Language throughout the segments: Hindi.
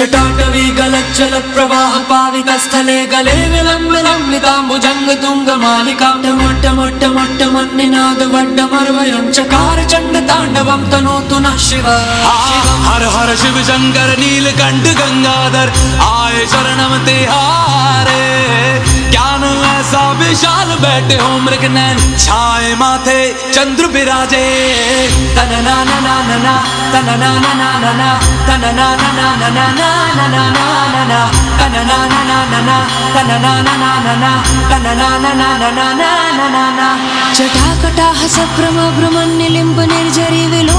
चटाटवी गलच्चल प्रवाह पावित स्थले गले विलम्बनं चकार चंड तांडवम तनोतु नः शिव। हर हर शिव शंकर नील नीलकण्ठ गंगाधर, आय शरणम ते हारे। ज्ञान ऐसा विशाल बैठे हो मृग नैन, छाए माथे चंद्र बिराजे तन ना ना ना ना ना జటాకటాహ భ్రమ నిలింపు నిర్జరి విలో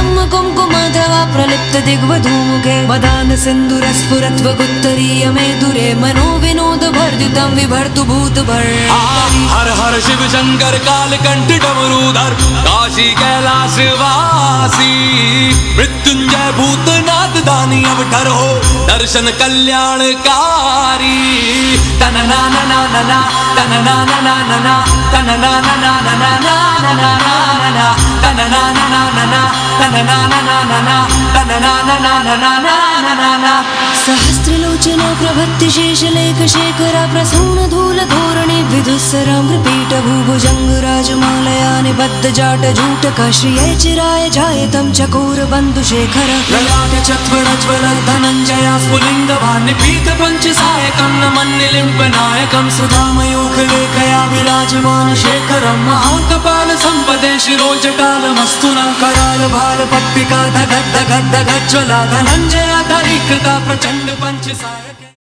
कुङ्कुम द्रवा प्रलिप्त दिग्वधूमुखे मदान सिन्दूर स्फुरत् वगुत्तरीय मे दुरे मनो विनोद भर्जितं विभर्तु भूत हर हर शिव शंकर काल कंठ डमरूधर। काशी कैलाश वासी। मृत्युंजय भूतनाथ दानी अवठर हो। दर्शन कल्याणकारी। तन ना ना ना ना ना तन ना ना ना ना ना तन ना ना ना ना ना ना ना ना ना ना तन ना ना ना ना ना सहस्रलोचना प्रभक्तिशेषलेखशेखर प्रसूनधूलधोरणे विधुस्सराटभुभुजङ्गुराजमालया निबद्धजाटजूटक चिराय जायतं चकोरबन्धुशेखर। धनञ्जया सुलिङ्गवान् पीतपञ्चसायकं न मन्निलिम्बनायकं सुधामयोखले विराजमान शेखरम् महाङ्कपाल सम्पदे शिरोजटालमस्तुलङ्कराल भालपट्टिका धगद्ध गद्ध गज्ज्वला धनञ्जया धरिकृता प्रचण्ड पञ्चसारके